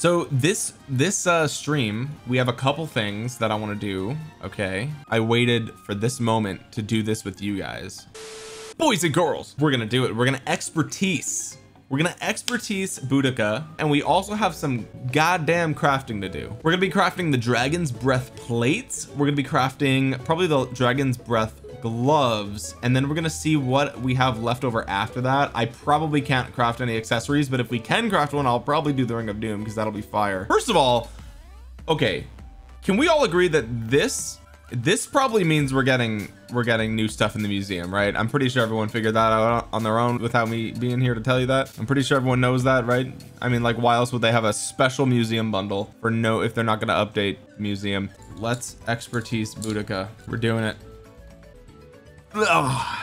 so this this uh stream we have a couple things that I want to do okay? I waited for this moment to do this with you guys. Boys and girls we're gonna do it. We're gonna expertise we're gonna expertise Boudica and we also have some goddamn crafting to do. We're gonna be crafting the dragon's breath plates. We're gonna be crafting probably the dragon's breath gloves. And then we're gonna see what we have left over after that. I probably can't craft any accessories but if we can craft one I'll probably do the ring of doom because that'll be fire. First of all okay can we all agree that this this probably means we're getting we're getting new stuff in the museum right? I'm pretty sure everyone figured that out on their own without me being here to tell you that. I'm pretty sure everyone knows that right? I mean like why else would they have a special museum bundle for no if they're not going to update museum? Let's expertise Boudica. We're doing it. Ugh.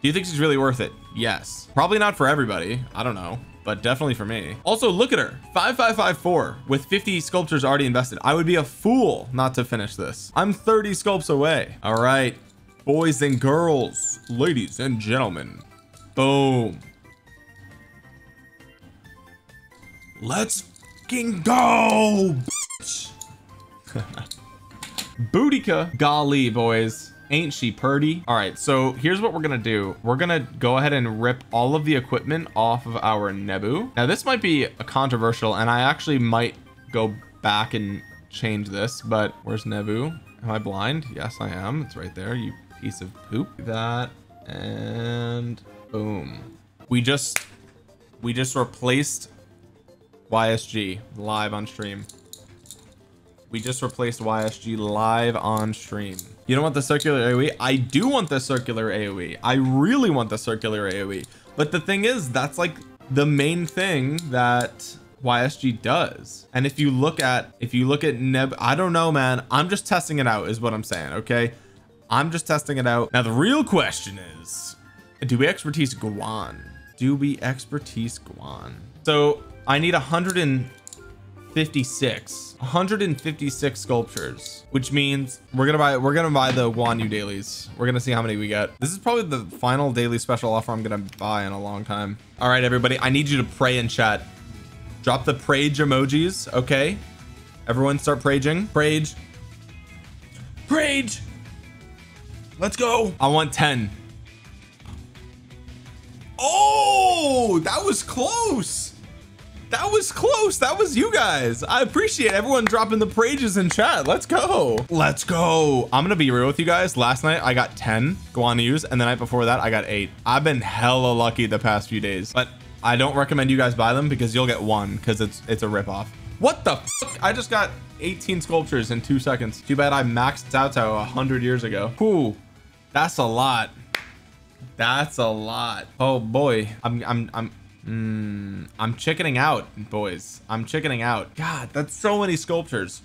do you think she's really worth it? Yes. Probably not for everybody. I don't know but definitely for me. Also look at her. 5554 with 50 sculptures already invested. I would be a fool not to finish this. I'm 30 sculpts away. All right boys and girls ladies and gentlemen boom. Let's fucking go Boudica golly boys ain't she purdy all right so here's what we're gonna do. We're gonna go ahead and rip all of the equipment off of our Nebu. Now this might be a controversial and I actually might go back and change this but where's Nebu? Am I blind? Yes I am. It's right there you piece of poop. That and boom. We just we just replaced YSG live on stream we just replaced YSG live on stream. You don't want the circular AoE I do want the circular AoE I really want the circular AoE but the thing is that's like the main thing that YSG does. And if you look at if you look at Neb I don't know man. I'm just testing it out is what I'm saying okay? I'm just testing it out. Now the real question is do we expertise Guan? Do we expertise Guan? So I need 156 156 sculptures which means we're gonna buy we're gonna buy the Guan Yu dailies. We're gonna see how many we get. This is probably the final daily special offer I'm gonna buy in a long time. All right everybody I need you to pray in chat. Drop the prage emojis okay? Everyone start praging. Prage. Prage! Let's go. I want 10 oh that was close that was close. That was you guys. I appreciate everyone dropping the prages in chat. Let's go. Let's go. I'm gonna be real with you guys. Last night I got 10 Guan Yus and the night before that I got eight. I've been hella lucky the past few days but I don't recommend you guys buy them because you'll get one because it's it's a ripoff. What the fuck? I just got 18 sculptures in two seconds. Too bad I maxed Cao a hundred years ago. Ooh, that's a lot. That's a lot. Oh boy. I'm I'm I'm mm, I'm chickening out boys. I'm chickening out. God that's so many sculptures.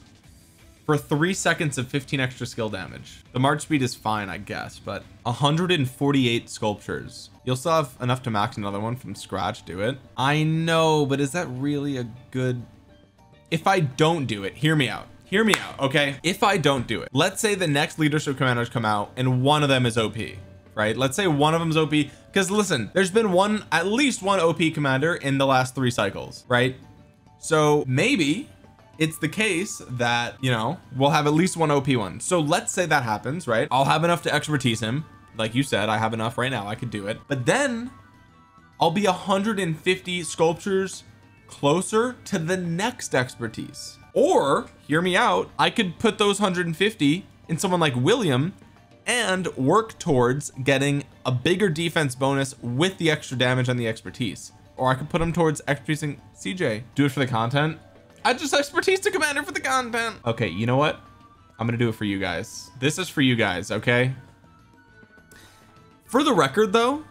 For three seconds of 15 extra skill damage. The march speed is fine I guess but 148 sculptures. You'll still have enough to max another one from scratch do it. I know but is that really a good? If I don't do it hear me out. Hear me out okay? If I don't do it let's say the next leadership commanders come out and one of them is OP right? Let's say one of them is OP because listen there's been one at least one OP commander in the last three cycles right? So maybe it's the case that you know we'll have at least one OP one. So let's say that happens right? I'll have enough to expertise him. Like you said I have enough right now. I could do it. But then I'll be 150 sculptures closer to the next expertise. Or hear me out I could put those 150 in someone like William and work towards getting a bigger defense bonus with the extra damage and the expertise. Or I could put them towards expertising CJ do it for the content? I just expertise to commander for the content. Okay you know what? I'm gonna do it for you guys. This is for you guys okay? For the record though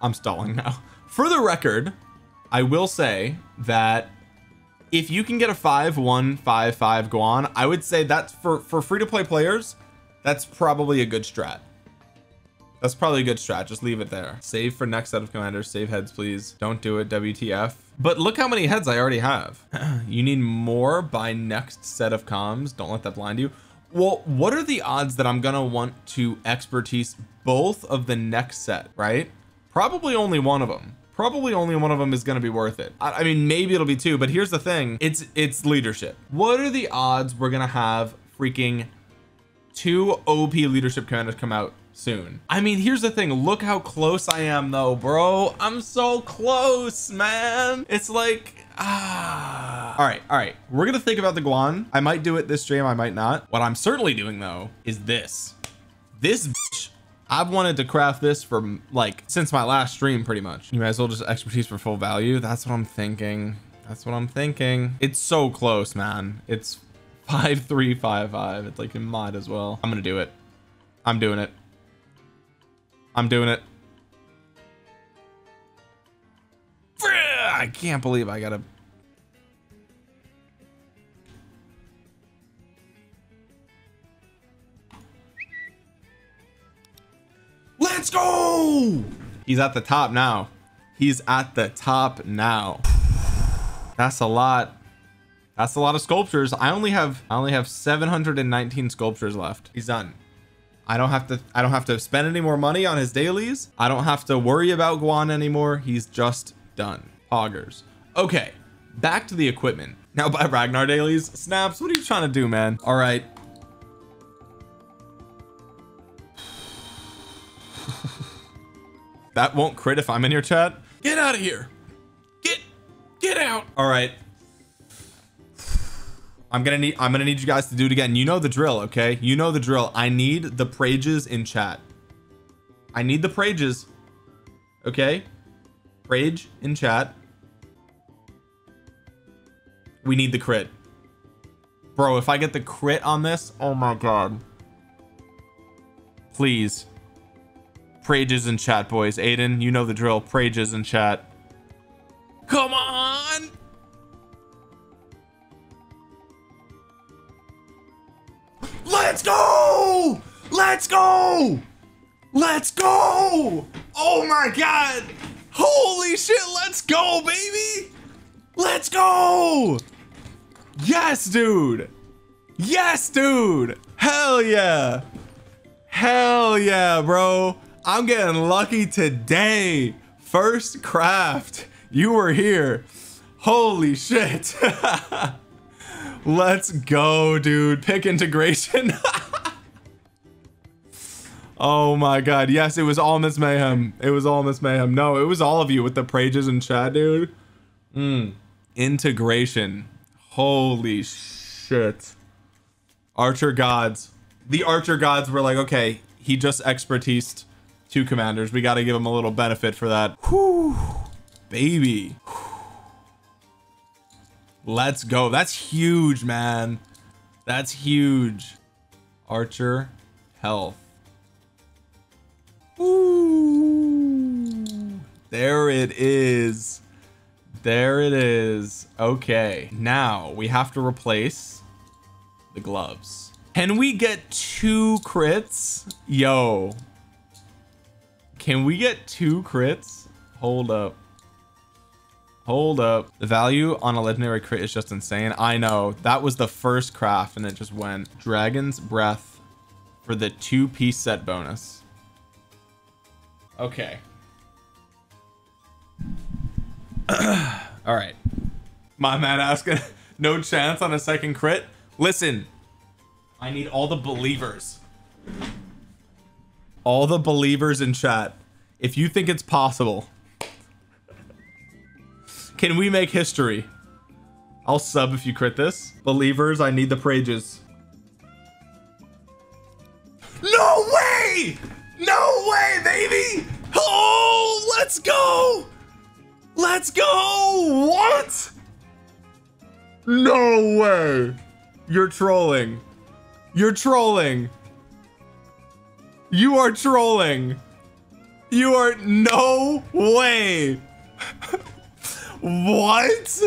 I'm stalling now. For the record I will say that if you can get a 5155 Guan I would say that's for for free-to-play players that's probably a good strat. That's probably a good strat. Just leave it there. Save for next set of commanders. Save heads please. Don't do it WTF but look how many heads I already have. You need more by next set of comms. Don't let that blind you. Well what are the odds that I'm gonna want to expertise both of the next set right? Probably only one of them probably only one of them is going to be worth it. I, I mean maybe it'll be two but here's the thing. It's it's leadership. What are the odds we're gonna have freaking two OP leadership commanders come out soon. I mean here's the thing. Look how close I am though bro. I'm so close man. It's like ah. All right all right. We're gonna think about the Guan. I might do it this stream I might not. What I'm certainly doing though is this. This bitch, I've wanted to craft this for like since my last stream pretty much. You might as well just expertise for full value. That's what I'm thinking. That's what I'm thinking. It's so close man. It's five three five five. It's like you might as well. I'm gonna do it. I'm doing it. I'm doing it. I can't believe I gotta let's go! He's at the top now. He's at the top now. That's a lot that's a lot of sculptures. I only have I only have 719 sculptures left. He's done. I don't have to I don't have to spend any more money on his dailies. I don't have to worry about Guan anymore. He's just done. Poggers. okay back to the equipment. Now by Ragnar dailies. Snaps what are you trying to do man? All right. That won't crit if I'm in your chat? Get out of here. Get get out. All right I'm gonna need I'm gonna need you guys to do it again. You know the drill okay? You know the drill. I need the prages in chat. I need the prages okay? Prage in chat. We need the crit. Bro if I get the crit on this oh my god. Please. Prages in chat boys. Aiden you know the drill. Prages in chat. Come on let's go! Let's go! Let's go! Oh my god! Holy shit let's go baby! Let's go! Yes dude! Yes dude! Hell yeah! Hell yeah bro! I'm getting lucky today! First craft! You were here! Holy shit let's go dude. Pick integration. Oh my god. Yes it was all miss mayhem. It was all miss mayhem. No it was all of you with the prages and chat dude. Mm. integration. Holy shit. Archer gods. The archer gods were like okay he just expertised two commanders. We got to give him a little benefit for that. Whew, baby let's go. That's huge man. That's huge. Archer health. Ooh, there it is. There it is. Okay. Now we have to replace the gloves. Can we get two crits? Yo. Can we get two crits? Hold up hold up. The value on a legendary crit is just insane. I know. That was the first craft and it just went dragon's breath for the two piece set bonus. Okay. All right. My man asking no chance on a second crit. Listen. I need all the believers. All the believers in chat. If you think it's possible can we make history? I'll sub if you crit this. Believers I need the prages. No way! No way baby! Oh let's go! Let's go! What? No way! You're trolling. You're trolling. You are trolling. You are no way what?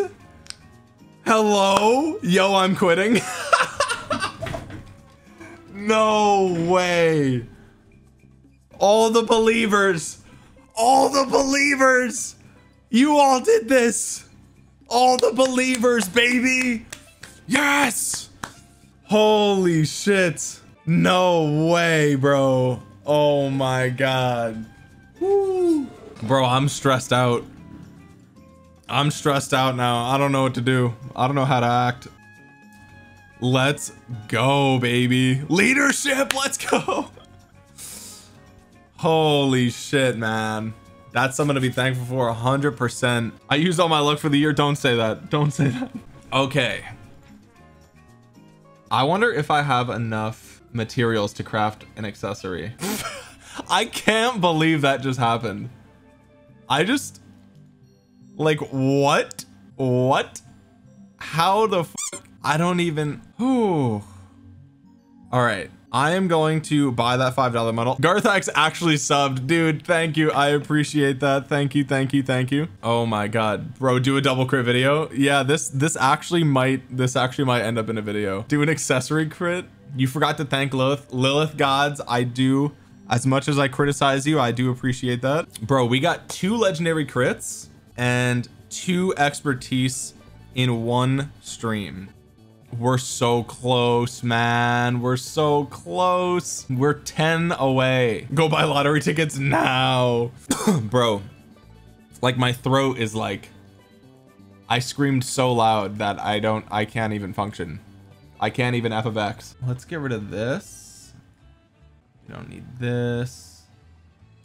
Hello? Yo I'm quitting. No way. All the believers all the believers you all did this. All the believers baby. Yes. Holy shit. No way bro. Oh my god. Woo. bro I'm stressed out I'm stressed out now. I don't know what to do. I don't know how to act. Let's go, baby. Leadership, let's go. Holy shit, man. That's something to be thankful for 100%. I used all my luck for the year. Don't say that. Don't say that. Okay. I wonder if I have enough materials to craft an accessory. I can't believe that just happened. I just like what? What? How the I don't even. Ooh. All right. I am going to buy that $5 medal. Garthax actually subbed. Dude, thank you. I appreciate that. Thank you, thank you, thank you. Oh my god. Bro, do a double crit video. Yeah, this this actually might this actually might end up in a video. Do an accessory crit. You forgot to thank Lilith. Lilith gods, I do. As much as I criticize you, I do appreciate that. Bro, we got two legendary crits and two expertise in one stream. We're so close, man. We're so close. We're 10 away. Go buy lottery tickets now. Bro, like my throat is like, I screamed so loud that I don't, I can't even function. I can't even F of X. Let's get rid of this. You don't need this.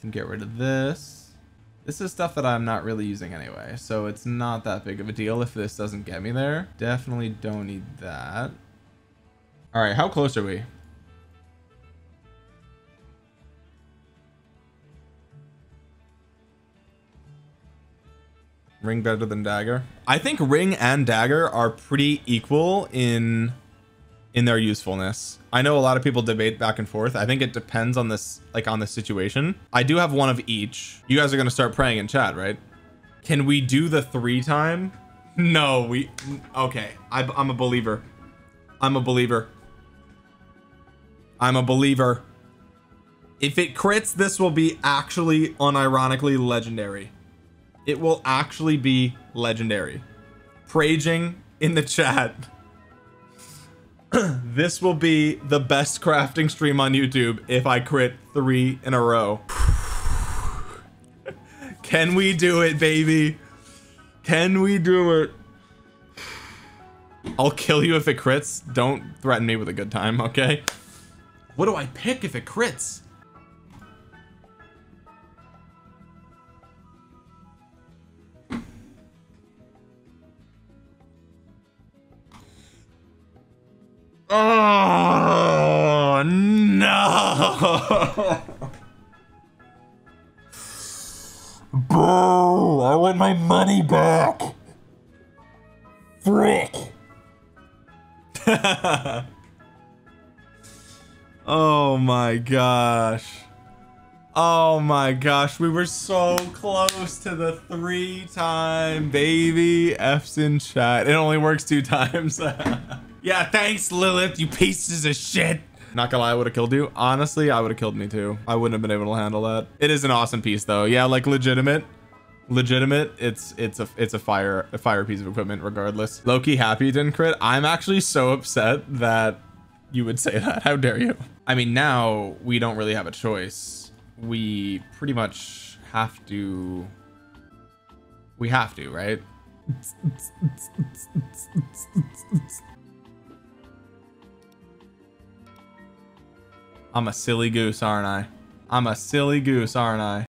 and get rid of this. This is stuff that I'm not really using anyway, so it's not that big of a deal if this doesn't get me there. Definitely don't need that. All right, how close are we? Ring better than dagger. I think ring and dagger are pretty equal in in their usefulness. I know a lot of people debate back and forth. I think it depends on this, like on the situation. I do have one of each. You guys are going to start praying in chat, right? Can we do the three time? No, we, okay. I, I'm a believer. I'm a believer. I'm a believer. If it crits, this will be actually unironically legendary. It will actually be legendary. Praging in the chat. this will be the best crafting stream on YouTube if I crit three in a row. Can we do it, baby? Can we do it? I'll kill you if it crits. Don't threaten me with a good time, okay? What do I pick if it crits? Boo! I want my money back. Frick. oh my gosh. Oh my gosh, we were so close to the three time baby F's in chat. It only works two times. Yeah, thanks, Lilith, you pieces of shit. Not gonna lie, I would have killed you. Honestly, I would have killed me too. I wouldn't have been able to handle that. It is an awesome piece though. Yeah, like legitimate. Legitimate. It's it's a it's a fire a fire piece of equipment regardless. Loki happy didn't crit. I'm actually so upset that you would say that. How dare you? I mean, now we don't really have a choice. We pretty much have to we have to, right? I'm a silly goose, aren't I? I'm a silly goose, aren't I?